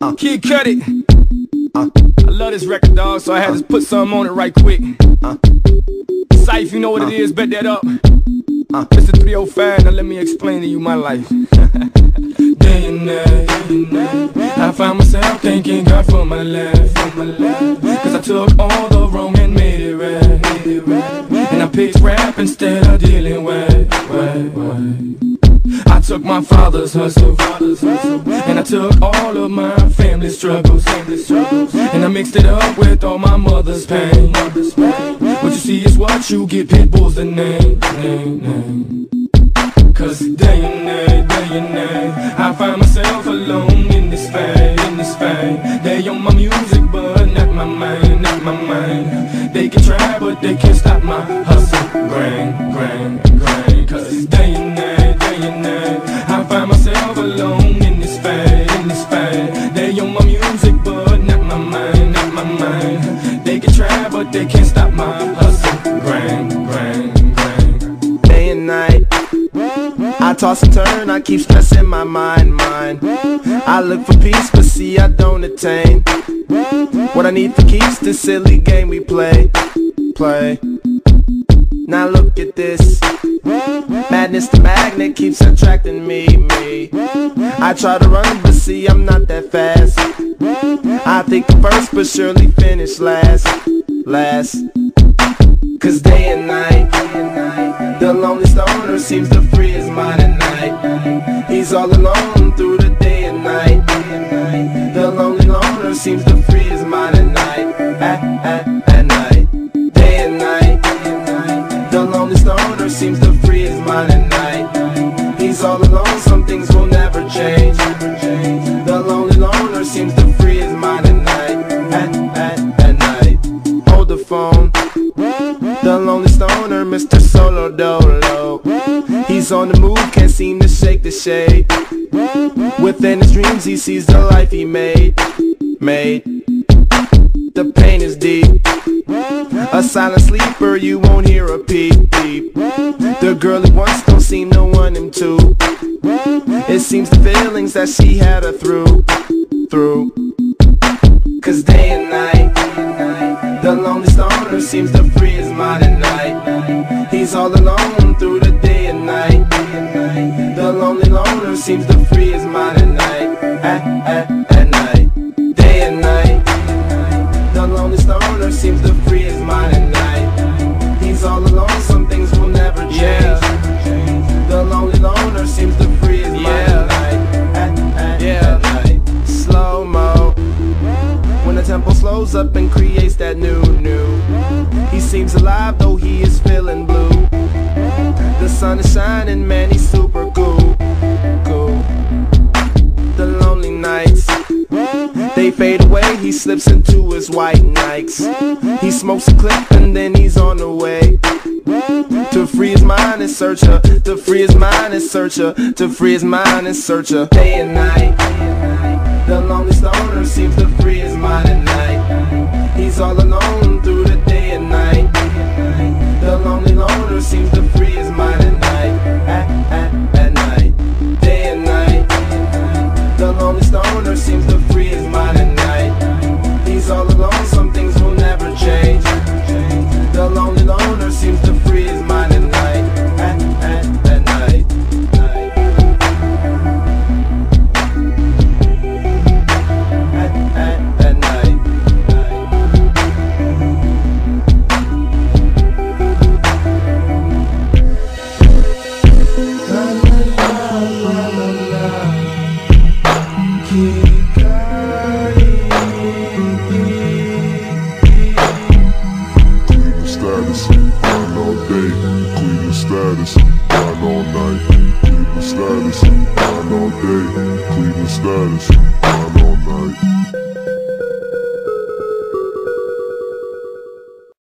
Uh, Kid Cudi. Uh, I love this record, dog, so I had to put something on it right quick. Uh, Syph, you know what it is, bet that up. Uh, it's a 305, now let me explain to you my life. day and night, I find myself thanking God for my life, for my life. Cause I took all the wrong and made it right, it. And I picked rap instead of dealing with, with, with. I took my father's hustle, and I took all of my family struggles, and I mixed it up with all my mother's pain. What you see is what you get, Pitbull's the name, name, name. Cause day and night, day and night, I find myself alone in this fame, in this fame. They on my music, but not my mind, not my mind. They can try, but they can't stop my hustle, grind, grind, grind. Cause day and night. I find myself alone in this fade, in this fade. They on my music, but not my mind, not my mind. They can try, but they can't stop my hustle. Grind, grind, grind. Day and night. I toss and turn, I keep stressing my mind, mind. I look for peace, but see I don't attain. What I need for keeps this silly game we play, play. Now look at this. Madness the magnet keeps attracting me, me. I try to run, but see I'm not that fast. I think first, but surely finish last, last. Cause day and night, the lonely stoner seems to free his mind at night. He's all alone through the day and night. The lonely loner seems to free his mind at night, at, at, seems to free his mind at night. He's all alone, some things will never change. The lonely loner seems to free his mind at night, at, at, at night. Hold the phone. The lonely stoner, Mr. Solo Dolo. He's on the move, can't seem to shake the shade. Within his dreams, he sees the life he made. Made. The pain is deep. A silent sleeper, you won't hear a peep peep. The girl he wants don't seem to want him to. It seems the feelings that she had her through, through. Cause day and night, the lonely stoner seems to free his mind night. He's all alone through the day and night. The lonely loner seems to free his mind up and creates that new, new. He seems alive though he is feeling blue. The sun is shining, man, he's super cool, cool. The lonely nights They fade away, he slips into his white Nikes He smokes a clip and then he's on the way. To free his mind and search her. To free his mind and search her. To free his mind and search her. Day and night The lonely stoner seems to all alone through the day and night. The lonely loner seems to free his mind at night. At, at, at night. Day and night. The lonely stoner seems to free his mind at night status, grind all night. Cleveland status, grind all day. Cleveland status, grind all night.